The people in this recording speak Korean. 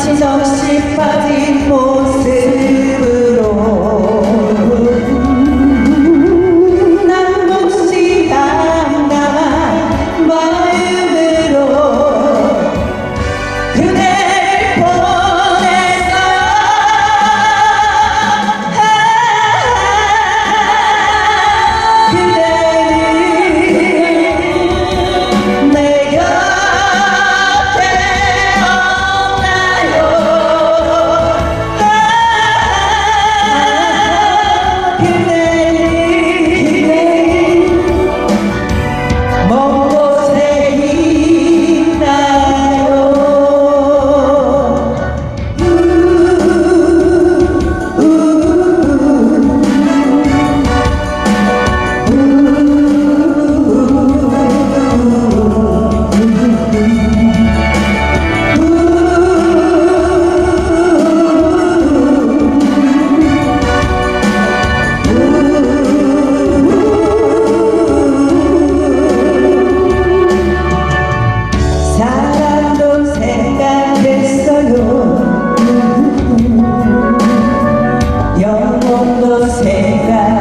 parti dans ses pavés 정도 생각했어요.